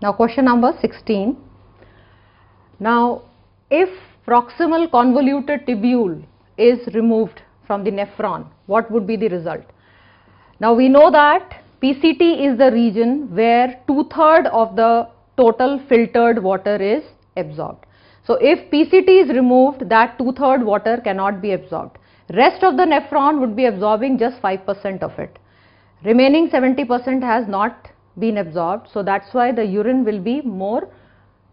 Now question number 16. Now if proximal convoluted tubule is removed from the nephron, what would be the result? Now we know that PCT is the region where two-third of the total filtered water is absorbed. So if PCT is removed that two-third water cannot be absorbed. Rest of the nephron would be absorbing just 5% of it. Remaining 70% has not been absorbed. So that's why the urine will be more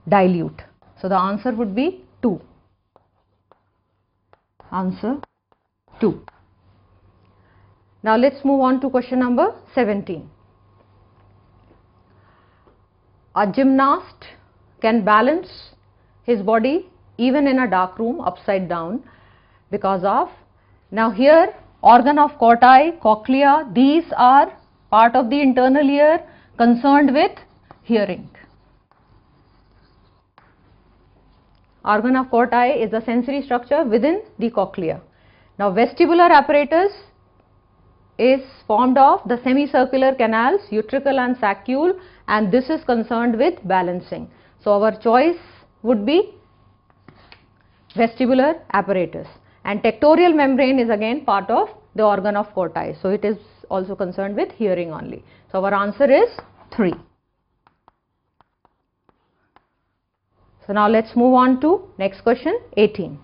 dilute. So the answer would be 2. Answer 2. Now let's move on to question number 17. A gymnast can balance his body even in a dark room upside down because of now here organ of Corti, cochlea these are part of the internal ear concerned with hearing. Organ of Corti is a sensory structure within the cochlea. Now vestibular apparatus is formed of the semicircular canals utricle and saccule and this is concerned with balancing. So our choice would be vestibular apparatus and tectorial membrane is again part of the organ of Corti. So it is also concerned with hearing only. So our answer is 3. So now let's move on to next question 18.